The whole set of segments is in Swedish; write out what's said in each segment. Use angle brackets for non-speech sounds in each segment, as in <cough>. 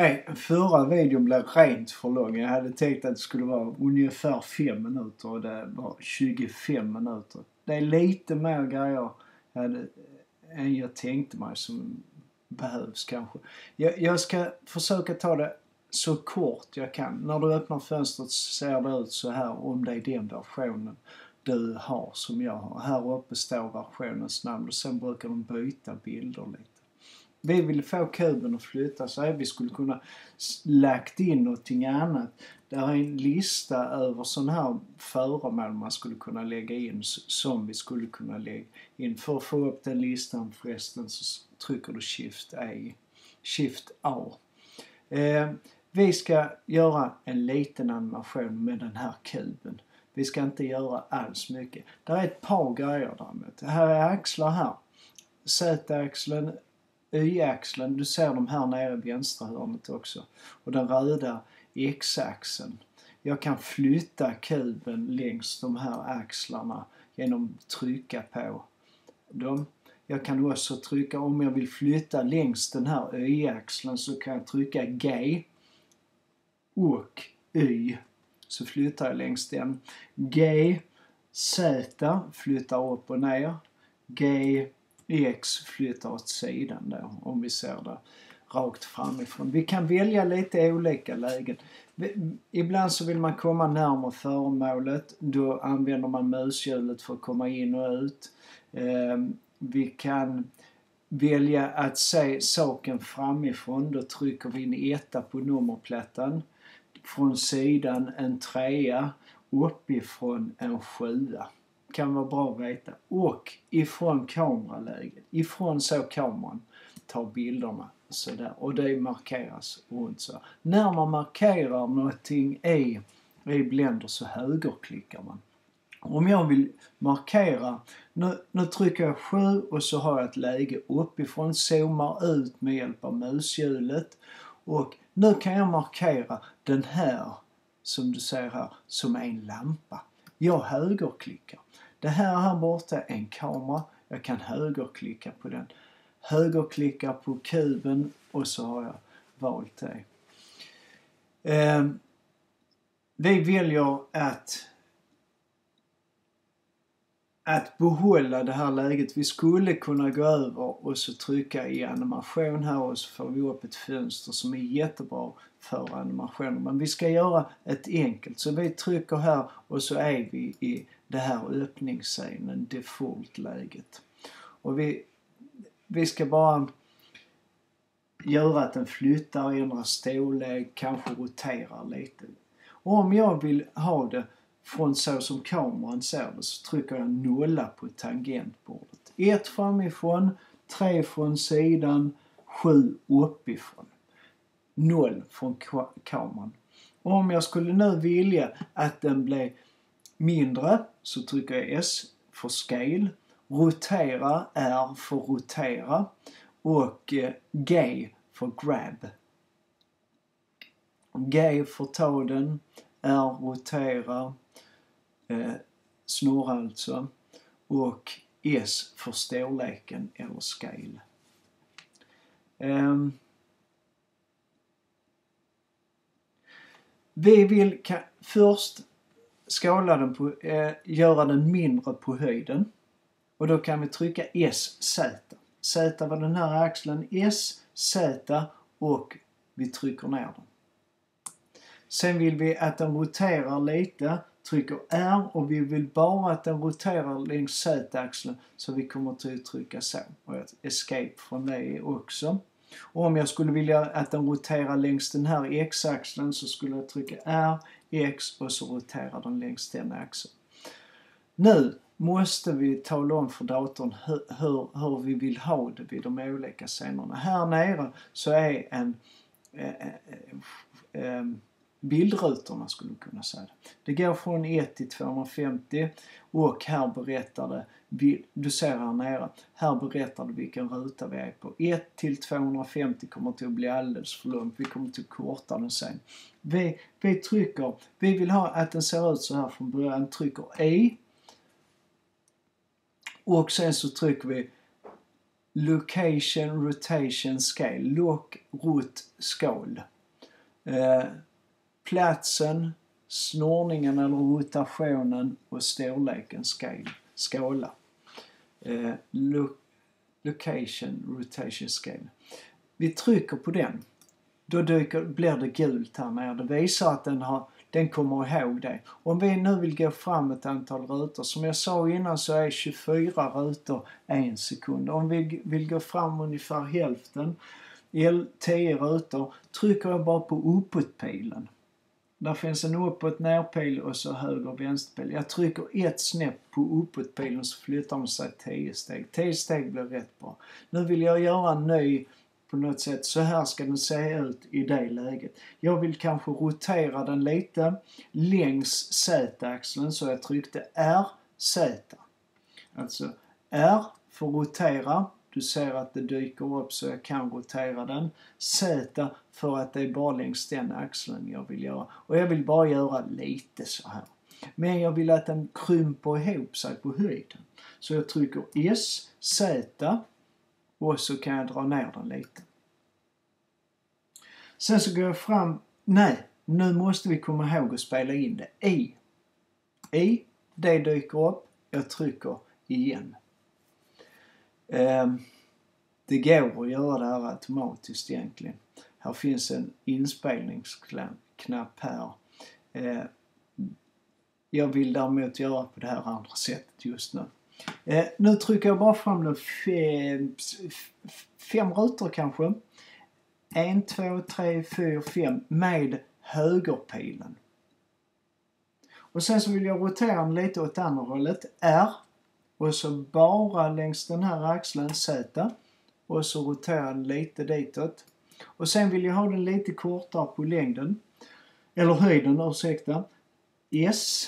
Nej, förra videon blev rent för lång. Jag hade tänkt att det skulle vara ungefär 5 minuter och det var 25 minuter. Det är lite mer grejer jag hade, än jag tänkte mig som behövs kanske. Jag, jag ska försöka ta det så kort jag kan. När du öppnar fönstret ser det ut så här om det är den versionen du har som jag har. Här uppe står versionens namn och sen brukar de byta bilder lite. Vi vill få kuben att flytta sig. Vi skulle kunna lagt in någonting annat. Det är en lista över sådana här föremål man skulle kunna lägga in som vi skulle kunna lägga in. För att få upp den listan förresten så trycker du Shift A. Shift A. Eh, vi ska göra en liten animation med den här kuben. Vi ska inte göra alls mycket. Det är ett par grejer däremot. Här är axlar här. Z-axeln, Y-axeln, du ser dem här nere i vänstra hörnet också. Och den röda X-axeln. Jag kan flytta kuben längs de här axlarna genom att trycka på dem. Jag kan också trycka, om jag vill flytta längs den här Y-axeln så kan jag trycka G och Y. Så flyttar jag längs den. G, Z flyttar upp och ner. G, X flyttar åt sidan då, om vi ser det rakt framifrån. Vi kan välja lite olika lägen. Ibland så vill man komma närmare föremålet. Då använder man mushjulet för att komma in och ut. Ehm, vi kan välja att se saken framifrån. Då trycker vi en etta på nummerplattan. Från sidan en trea. Uppifrån en sjua. Kan vara bra att veta. Och ifrån kameraläget. Ifrån så kameran tar bilderna sådär. Och det markeras runt så. När man markerar någonting i, i Blender så högerklickar man. Om jag vill markera, nu, nu trycker jag 7 och så har jag ett läge uppifrån, zoomar ut med hjälp av mushjulet och nu kan jag markera den här, som du ser här, som en lampa. Jag högerklickar. Det här här borta är en kamera, jag kan högerklicka på den. Högerklickar på kuben och så har jag valt det. Eh, vi väljer att att behålla det här läget. Vi skulle kunna gå över och så trycka i animation här och så får vi upp ett fönster som är jättebra för animationer. Men vi ska göra ett enkelt. Så vi trycker här och så är vi i det här öppningsscenen, default-läget. Och vi, vi ska bara göra att den flyttar, ändrar storlek, kanske roterar lite. Och om jag vill ha det från så som kameran ser det så trycker jag nolla på tangentbordet. Ett framifrån, tre från sidan, sju uppifrån. Noll från kameran. Och om jag skulle nu vilja att den blev mindre så trycker jag S för scale. Rotera R för rotera och eh, G för grab. G för ta den, R rotera, eh, snurra alltså. Och S för storleken eller scale. Um, vi vill först skala den på, eh, göra den mindre på höjden. Och då kan vi trycka S, Z. Z var den här axeln, S, Z och vi trycker ner den. Sen vill vi att den roterar lite trycker R och vi vill bara att den roterar längs Z-axeln så vi kommer till att trycka så. Och escape från det också. Och om jag skulle vilja att den roterar längs den här X-axeln så skulle jag trycka R, X och så roterar den längs den axeln. Nu måste vi tala om för datorn hur, hur, hur vi vill ha det vid de olika scenerna. Här nere så är en eh, eh, eh, eh bildrutorna skulle du kunna säga. Det går från 1 till 250 och här berättar det, du ser här nere, här berättar det vilken ruta vi är på. 1 till 250 kommer till att bli alldeles för långt, vi kommer till att korta den sen. Vi, vi trycker, vi vill ha att den ser ut så här från början, trycker E och sen så trycker vi Location Rotation Scale. Lock, rot, skål. Eh, Platsen, snorningen eller rotationen och storleken scale, skala. Eh, lo, location Rotation Scale. Vi trycker på den. Då dyker, blir det gult här nere. Det visar att den har den kommer ihåg det. Om vi nu vill gå fram ett antal rutor, som jag sa innan så är 24 rutor en sekund. Om vi vill gå fram ungefär hälften, 10 rutor, trycker jag bara på uppåtpilen. Där finns en uppåt nerpil och så höger vänsterpil. Jag trycker ett snäpp på uppåtpilen så flyttar den sig 10 steg. 10 steg blir rätt bra. Nu vill jag göra en ny på något sätt. Så här ska den se ut i det läget. Jag vill kanske rotera den lite längs Z-axeln så jag tryckte R, Z. Alltså R för rotera. Du ser att det dyker upp så jag kan rotera den. Z för att det är bara längs den axeln jag vill göra. Och jag vill bara göra lite så här. Men jag vill att den krymper ihop sig på höjden. Så jag trycker S, Z och så kan jag dra ner den lite. Sen så går jag fram, nej, nu måste vi komma ihåg att spela in det i. I, det dyker upp, jag trycker igen. Eh, det går att göra det här automatiskt egentligen. Här finns en inspelningsknapp här. Eh, jag vill däremot göra på det här andra sättet just nu. Eh, nu trycker jag bara fram den fem, fem rutor kanske. 1, 2, 3, 4, 5 med högerpilen. Och sen så vill jag rotera den lite åt andra hållet. R. Och så bara längs den här axeln Z. Och så roterar den lite ditåt. Och sen vill jag ha den lite kortare på längden. Eller höjden, ursäkta. S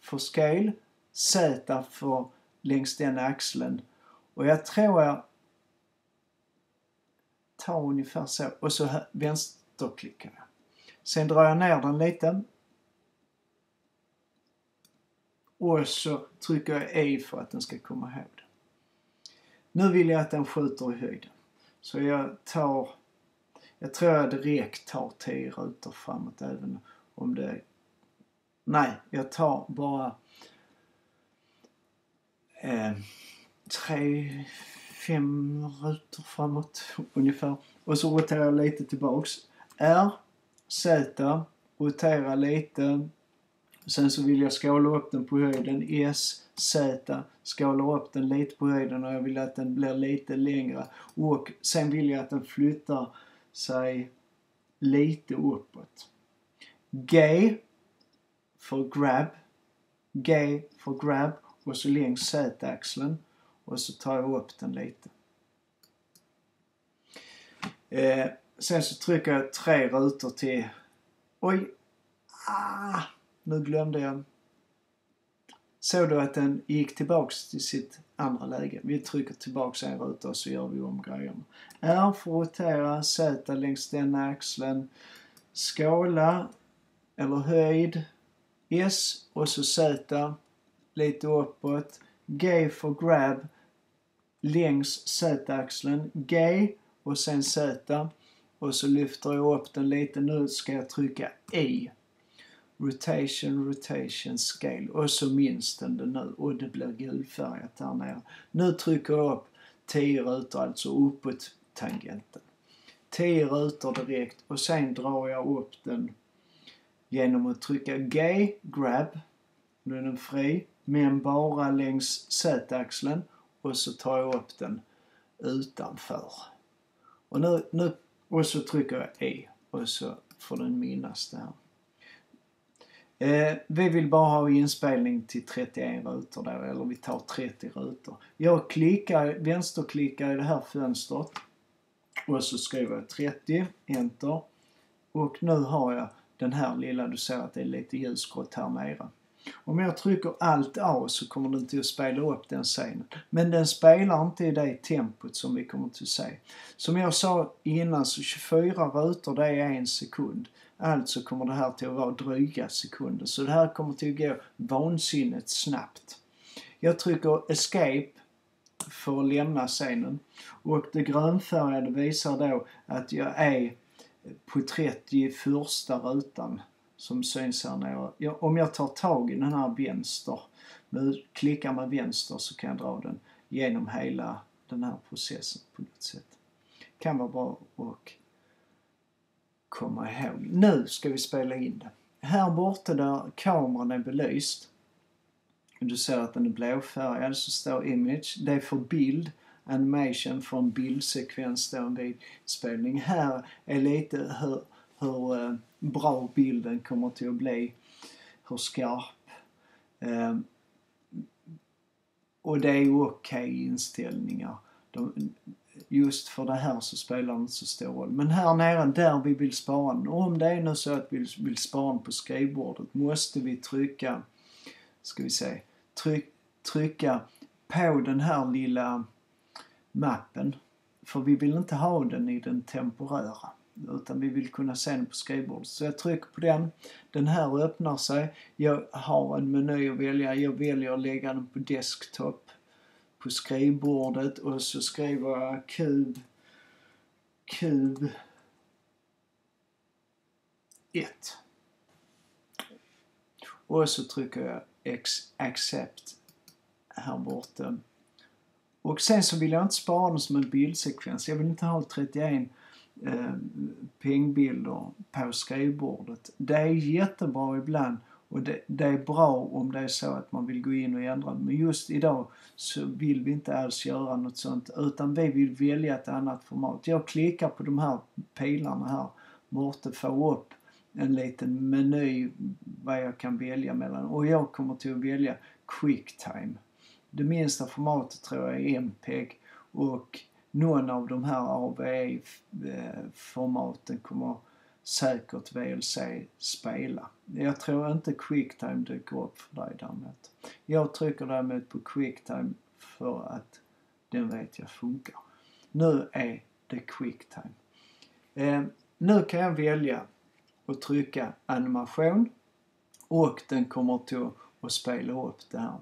för scale. Z för längs den axeln. Och jag tror jag tar ungefär så och så vänsterklickar jag. Sen drar jag ner den lite. Och så trycker jag E för att den ska komma ihåg det. Nu vill jag att den skjuter i höjden. Så jag tar, jag tror jag direkt tar 10 rutor framåt även om det, nej, jag tar bara eh, tre, fem rutor framåt <laughs> ungefär. Och så roterar jag lite tillbaks. R, Z, rotera lite. Sen så vill jag skala upp den på höjden. S, Z, skala upp den lite på höjden och jag vill att den blir lite längre. Och sen vill jag att den flyttar sig lite uppåt. G för grab. G för grab och så längs Z-axeln och så tar jag upp den lite. Eh, sen så trycker jag tre rutor till. Oj! Ah, nu glömde jag. Såg du att den gick tillbaks till sitt andra läge? Vi trycker tillbaks en ruta och så gör vi om grejerna. R för att rotera, Z längs denna axeln. Skala eller höjd. S och så Z lite uppåt. G för grab längs Z-axeln. G och sen Z. Och så lyfter jag upp den lite. Nu ska jag trycka I Rotation, rotation, scale. Och så minns den det nu och det blir gulfärgat här nere. Nu trycker jag upp 10 rutor, alltså uppåt tangenten. 10 rutor direkt och sen drar jag upp den genom att trycka G, grab. Nu är den fri, men bara längs Z-axeln och så tar jag upp den utanför. Och nu, nu och så trycker jag E och så får den minnas det här. Eh, vi vill bara ha inspelning till 31 rutor då, eller vi tar 30 rutor. Jag klickar, vänsterklickar i det här fönstret och så skriver jag 30, enter. Och nu har jag den här lilla, du ser att det är lite ljusgrått här nere. Om jag trycker Alt A så kommer den till att spela upp den scenen. Men den spelar inte i det tempot som vi kommer till se. Som jag sa innan så 24 rutor det är en sekund. Alltså kommer det här till att vara dryga sekunder. Så det här kommer till att gå vansinnigt snabbt. Jag trycker Escape för att lämna scenen. Och det grönfärgade visar då att jag är på 31 rutan som syns här nere. om jag tar tag i den här vänster, med, klickar med vänster så kan jag dra den genom hela den här processen på något sätt. Kan vara bra att komma ihåg. Nu ska vi spela in det. Här borta där kameran är belyst, du ser att den är blåfärgad, så står image. Det är för bild, animation för en bildsekvens då en videospelning. Här är lite hur, hur eh, bra bilden kommer till att bli, hur skarp. Ehm, och det är okej okay inställningar. De, just för det här så spelar det inte så stor roll. Men här nere, där vi vill spara den. Om det är nu så att vi vill spara den på skrivbordet måste vi trycka, ska vi se, tryck, trycka på den här lilla mappen. För vi vill inte ha den i den temporära. Utan vi vill kunna se den på skrivbordet. Så jag trycker på den. Den här öppnar sig. Jag har en meny att välja. Jag väljer att lägga den på desktop på skrivbordet och så skriver jag kub, kub 1. Och så trycker jag accept här borta. Och sen så vill jag inte spara den som en bildsekvens. Jag vill inte ha 31 eh, pengbilder på skrivbordet. Det är jättebra ibland och det, det, är bra om det är så att man vill gå in och ändra. Men just idag så vill vi inte alls göra något sånt utan vi vill välja ett annat format. Jag klickar på de här pilarna här borta, få upp en liten meny vad jag kan välja mellan och jag kommer till att välja Quicktime. Det minsta formatet tror jag är MPEG och någon av de här AVE-formaten eh, kommer säkert VLC spela. Jag tror inte Quicktime dyker upp för dig däremot. Jag trycker däremot på Quicktime för att den vet jag funkar. Nu är det Quicktime. Eh, nu kan jag välja att trycka animation och den kommer till att spela upp det här.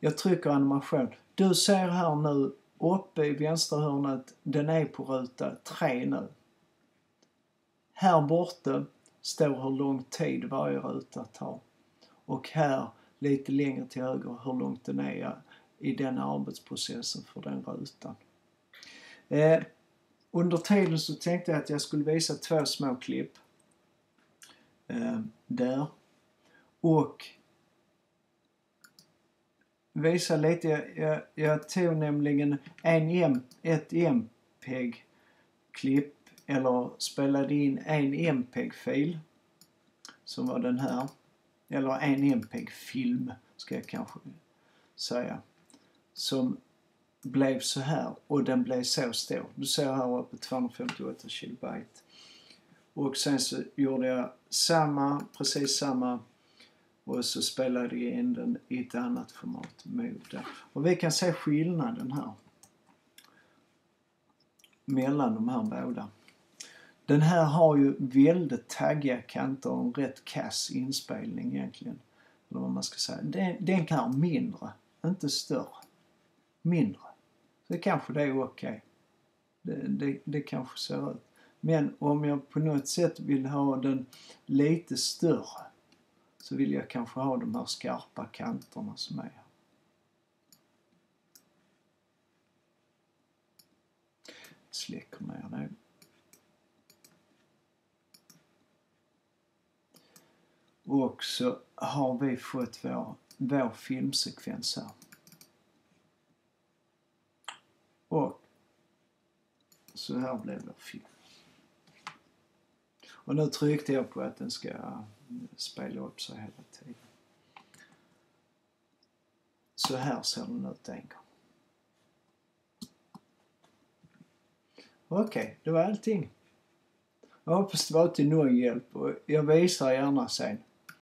Jag trycker animation. Du ser här nu uppe i vänstra hörnet, den är på ruta 3 nu. Här borta står hur lång tid varje ruta tar. Och här lite längre till höger hur långt den är i den arbetsprocessen för den rutan. Eh, under tiden så tänkte jag att jag skulle visa två små klipp. Eh, där. Och visa lite. Jag, jag, jag tog nämligen en M, ett MPEG-klipp eller spelade in en MPEG-fil som var den här. Eller en MPEG-film ska jag kanske säga. Som blev så här och den blev så stor. Du ser här uppe 258 kilobyte. Och sen så gjorde jag samma, precis samma och så spelade jag in den i ett annat format, mode. Och vi kan se skillnaden här mellan de här båda. Den här har ju väldigt taggiga kanter och en rätt kass inspelning egentligen. Eller vad man ska säga. Den, den kan ha mindre, inte större. Mindre. Så kanske det är okej. Okay. Det, det, det kanske ser ut. Men om jag på något sätt vill ha den lite större så vill jag kanske ha de här skarpa kanterna som är här. Släcker ner det. Och så har vi fått vår, vår filmsekvens här. Och så här blev vår film. Och nu tryckte jag på att den ska spela upp sig hela tiden. Så här ser den ut en gång. Okej, okay, det var allting. Jag hoppas det var till någon hjälp och jag visar gärna sen.